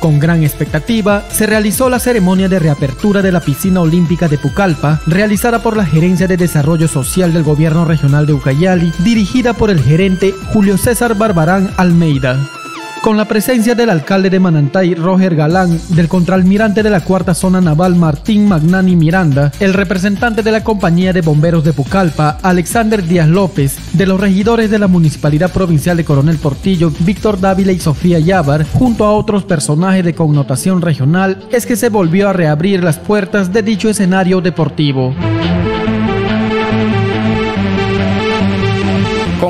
Con gran expectativa, se realizó la ceremonia de reapertura de la piscina olímpica de Pucallpa, realizada por la Gerencia de Desarrollo Social del Gobierno Regional de Ucayali, dirigida por el gerente Julio César Barbarán Almeida con la presencia del alcalde de Manantay, Roger Galán, del contraalmirante de la cuarta zona naval, Martín Magnani Miranda, el representante de la compañía de bomberos de Pucallpa, Alexander Díaz López, de los regidores de la Municipalidad Provincial de Coronel Portillo, Víctor Dávila y Sofía Yávar, junto a otros personajes de connotación regional, es que se volvió a reabrir las puertas de dicho escenario deportivo.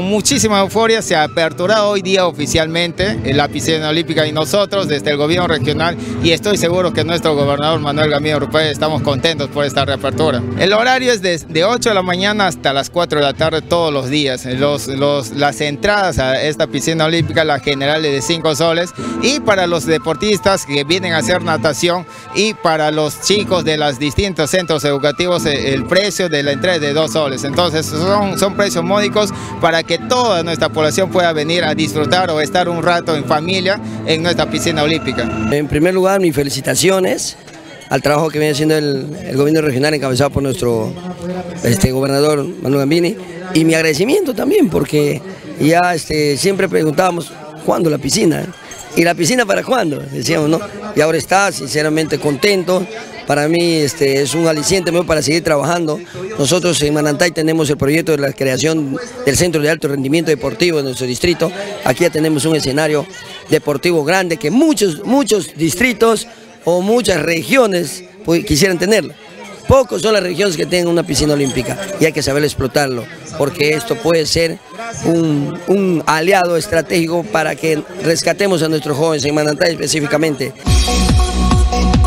Muchísima euforia se ha aperturado hoy día oficialmente la piscina olímpica y nosotros desde el gobierno regional y estoy seguro que nuestro gobernador Manuel Gamillo Rupé estamos contentos por esta reapertura. El horario es de, 8 de la mañana hasta las 4 de la tarde todos los días. Los, las entradas a esta piscina olímpica, la general es de 5 soles y para los deportistas que vienen a hacer natación y para los chicos de los distintos centros educativos eh, el precio de la entrada es de 2 soles. Entonces son, son precios módicos para que toda nuestra población pueda venir a disfrutar o estar un rato en familia en nuestra piscina olímpica. En primer lugar, mis felicitaciones al trabajo que viene haciendo el, gobierno regional encabezado por nuestro este, gobernador Manuel Gambini y mi agradecimiento también porque ya este, siempre preguntábamos ¿cuándo la piscina? ¿Y la piscina para cuándo? Decíamos, ¿no? Y ahora está sinceramente contento para mí este, es un aliciente para seguir trabajando. Nosotros en Manantay tenemos el proyecto de la creación del Centro de Alto Rendimiento Deportivo en nuestro distrito. Aquí ya tenemos un escenario deportivo grande que muchos, muchos distritos o muchas regiones pues, quisieran tenerlo. Pocos son las regiones que tienen una piscina olímpica y hay que saber explotarlo, porque esto puede ser un, un aliado estratégico para que rescatemos a nuestros jóvenes en Manantay específicamente.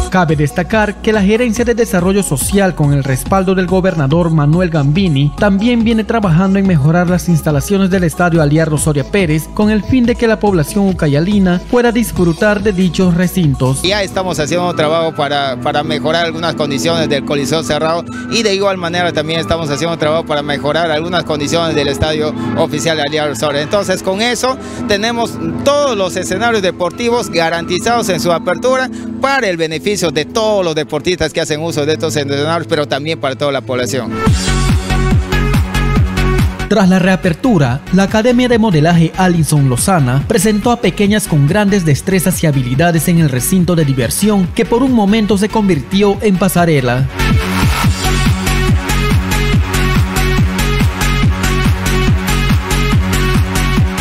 Cabe destacar que la Gerencia de Desarrollo Social con el respaldo del gobernador Manuel Gambini también viene trabajando en mejorar las instalaciones del Estadio Aliar Rosoria Pérez con el fin de que la población ucayalina pueda disfrutar de dichos recintos. Ya estamos haciendo trabajo para, para mejorar algunas condiciones del Coliseo Cerrado y de igual manera también estamos haciendo trabajo para mejorar algunas condiciones del Estadio Oficial Aliar Rosoria. Entonces con eso tenemos todos los escenarios deportivos garantizados en su apertura para el beneficio de todos los deportistas que hacen uso de estos entrenadores, pero también para toda la población. Tras la reapertura, la Academia de Modelaje Alison Lozana presentó a pequeñas con grandes destrezas y habilidades en el recinto de diversión que por un momento se convirtió en pasarela.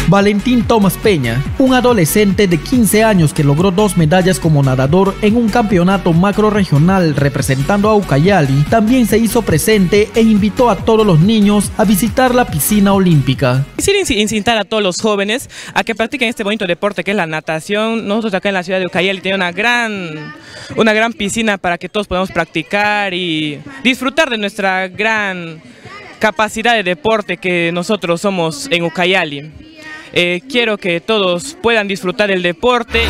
Valentín Tomás Peña, un adolescente de 15 años que logró dos medallas como nadador en un campeonato macro regional representando a Ucayali, también se hizo presente e invitó a todos los niños a visitar la piscina olímpica. Quisiera incitar a todos los jóvenes a que practiquen este bonito deporte que es la natación. Nosotros acá en la ciudad de Ucayali tenemos una gran, una gran piscina para que todos podamos practicar y disfrutar de nuestra gran capacidad de deporte que nosotros somos en Ucayali. Eh, quiero que todos puedan disfrutar el deporte.